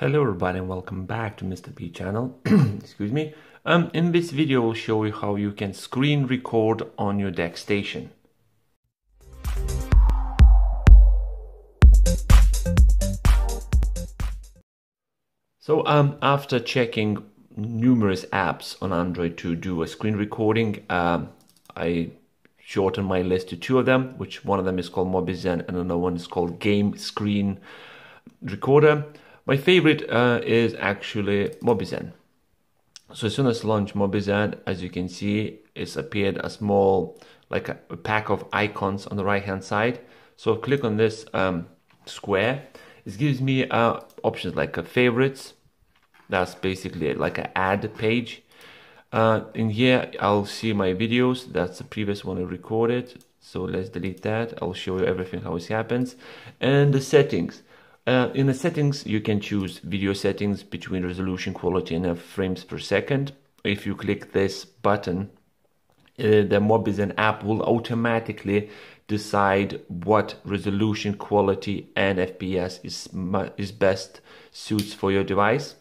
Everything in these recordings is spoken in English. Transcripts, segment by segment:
Hello everybody and welcome back to Mr. P channel. Excuse me. Um, in this video I'll show you how you can screen record on your DeX Station. So um, after checking numerous apps on Android to do a screen recording, um, I shortened my list to two of them, which one of them is called Mobizen and another one is called Game Screen Recorder. My favorite uh, is actually Mobizen. So as soon as I launch Mobizen, as you can see, it's appeared a small, like a, a pack of icons on the right hand side. So click on this um, square. It gives me uh, options like uh, favorites. That's basically like an ad page. Uh, in here, I'll see my videos. That's the previous one I recorded. So let's delete that. I'll show you everything how it happens. And the settings. Uh, in the settings, you can choose video settings between resolution, quality, and frames per second. If you click this button, uh, the Mobizen app will automatically decide what resolution, quality, and FPS is is best suits for your device.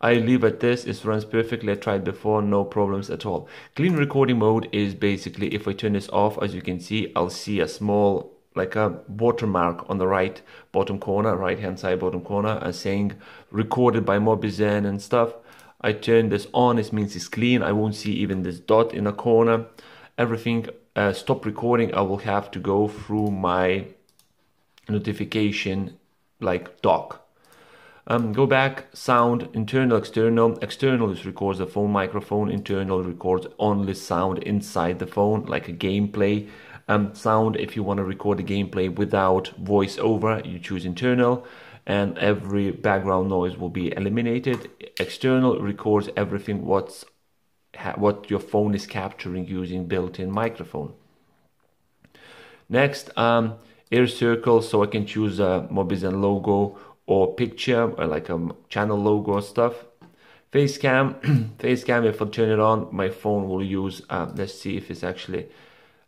I leave at this, it runs perfectly, I tried before, no problems at all. Clean recording mode is basically, if I turn this off, as you can see, I'll see a small like a watermark on the right bottom corner, right hand side bottom corner, and saying recorded by Mobizen and stuff. I turn this on, it means it's clean. I won't see even this dot in a corner. Everything, uh, stop recording, I will have to go through my notification like dock. Um, go back, sound, internal, external. External is records the phone microphone, internal records only sound inside the phone, like a gameplay um, sound. If you want to record the gameplay without voiceover, you choose internal and every background noise will be eliminated. External records everything what's what your phone is capturing using built-in microphone. Next, um, air circle, so I can choose a Mobizen logo or picture, or like a channel logo or stuff. Face cam, face cam, if I turn it on, my phone will use, uh, let's see if it's actually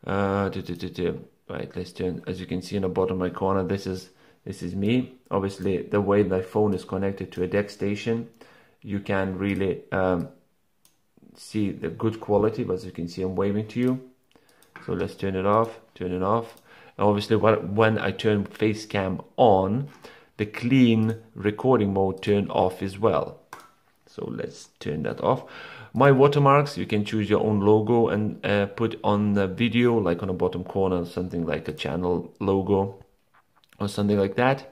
uh, do. Right, let's turn. As you can see in the bottom right corner, this is this is me. Obviously, the way my phone is connected to a DeX Station, you can really um, see the good quality. But as you can see, I'm waving to you. So let's turn it off. Turn it off. And obviously, when I turn face cam on, the clean recording mode turned off as well. So let's turn that off my watermarks. You can choose your own logo and uh, put on the video like on the bottom corner something like a channel logo or something like that.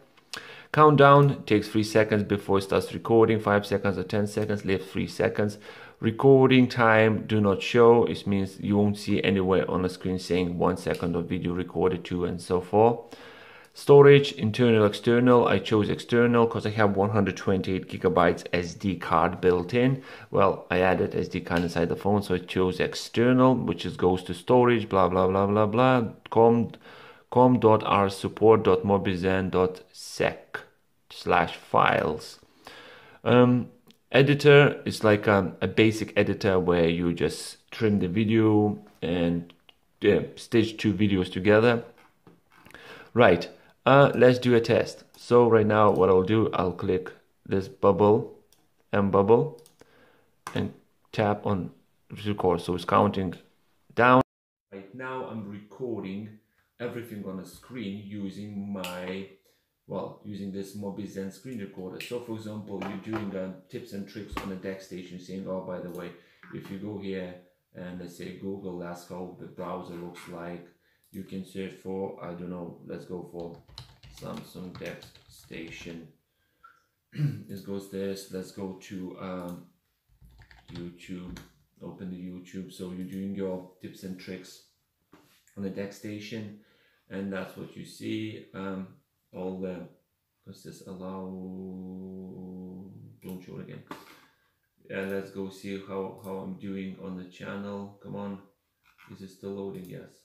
Countdown takes three seconds before it starts recording five seconds or ten seconds left three seconds. Recording time do not show. It means you won't see anywhere on the screen saying one second of video recorded to and so forth Storage, internal, external. I chose external because I have 128 gigabytes SD card built in. Well, I added SD card inside the phone, so I chose external, which is goes to storage, blah, blah, blah, blah, blah. com, com.rsupport.mobizen.sec slash files. Um, editor is like a, a, basic editor where you just trim the video and uh, stitch two videos together. Right, uh, let's do a test. So right now what I'll do, I'll click this bubble, and bubble, and tap on record. So it's counting down. Right now I'm recording everything on the screen using my, well, using this Mobizen screen recorder. So for example, you're doing uh, tips and tricks on a DeX Station saying, oh, by the way, if you go here and let's say Google, that's how the browser looks like you can search for I don't know let's go for Samsung DeX Station. This goes this let's go to um, YouTube. Open the YouTube. So you're doing your tips and tricks on the DeX Station and that's what you see. Um, all the does this? Allow don't show it again. Yeah let's go see how how I'm doing on the channel. Come on. Is it still loading? Yes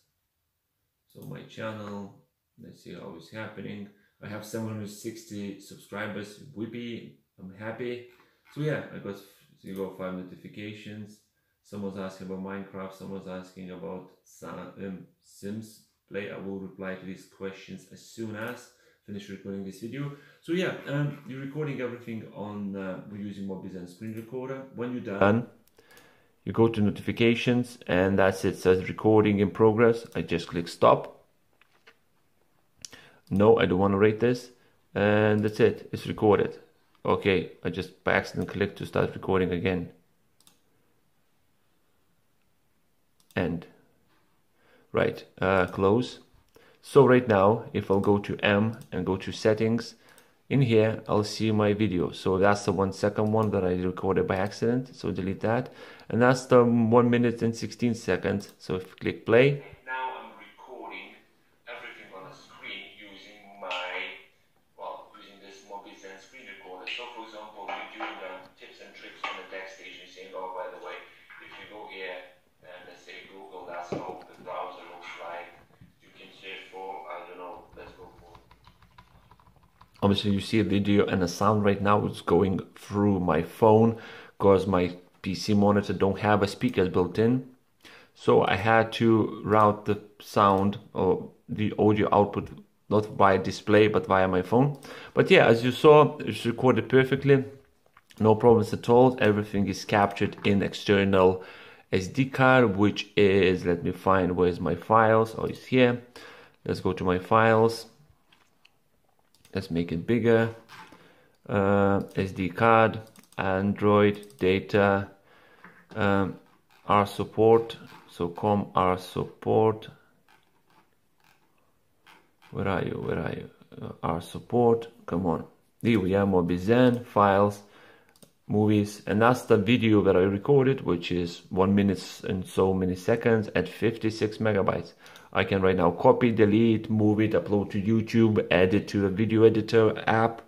so my channel let's see how it's happening. I have 760 subscribers whippy i'm happy. So yeah i got zero five notifications. Someone's asking about minecraft someone's asking about um, sims. Play i will reply to these questions as soon as finish recording this video. So yeah, um, you're recording everything on uh, we're using Mobizen screen recorder. When you're done, you go to notifications and that's it. it says recording in progress. I just click stop. No, I don't want to rate this, and that's it. It's recorded. Okay, I just by accident click to start recording again. End. Right, uh, close. So right now, if I'll go to M and go to settings, in here I'll see my video. So that's the one second one that I recorded by accident. So delete that. And that's the one minute and 16 seconds. So if you click play, obviously you see a video and a sound right now it's going through my phone because my PC monitor don't have a speakers built in. So I had to route the sound or the audio output not via display but via my phone. But yeah as you saw it's recorded perfectly. No problems at all. Everything is captured in external SD card which is let me find where's my files. Oh it's here. Let's go to my files let's make it bigger. Uh, SD card Android data um, R support. So com R support. Where are you? Where are you? Uh, R support. Come on. Here we are Mobizen files movies and that's the video that I recorded which is one minute and so many seconds at 56 megabytes I can right now copy, delete, move it, upload to YouTube, add it to a video editor app.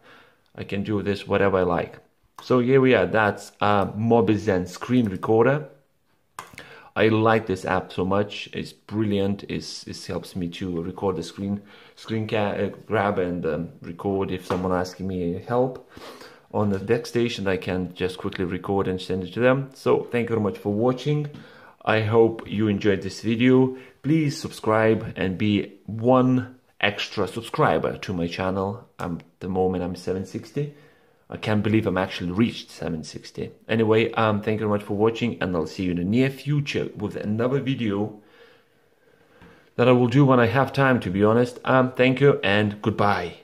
I can do this whatever I like. So here we are, that's a Mobizen screen recorder. I like this app so much. It's brilliant. It's, it helps me to record the screen, screen uh, grab and um, record if someone asking me help. On the DeX Station I can just quickly record and send it to them. So thank you very much for watching. I hope you enjoyed this video. Please subscribe and be one extra subscriber to my channel. I'm the moment I'm 760. I can't believe I'm actually reached 760. Anyway, um, thank you very much for watching and I'll see you in the near future with another video that I will do when I have time to be honest. Um, thank you and goodbye.